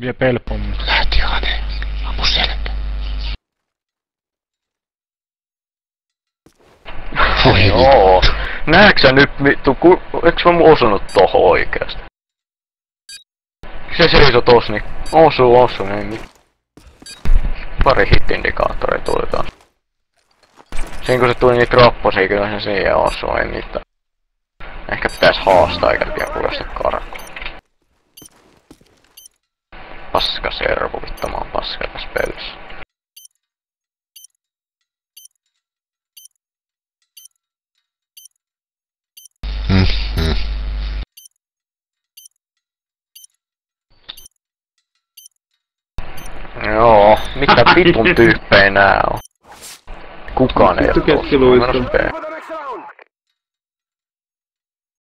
Vie pelpommi. Lähti Hane. Ammu selkä. Voi Joo. Näetkö sä nyt vittu, ku, eiks mä mun osunut tohon oikeesti? Se seisoo tos niin osu osu ei mit. Pari hit-indikaattoria tuli taas. Siinä kun se tuli niitä ropposia, kyllä se siihen osuu, ei mitään. Ehkä pitäis haastaa eikä pian kuulosta karkuun. Paska servu, vittu mä oon paska tässä pelissä. Mm-hmm. Joo, mitä vitun tyyppejä nää on? Kukaan ei Vittu oo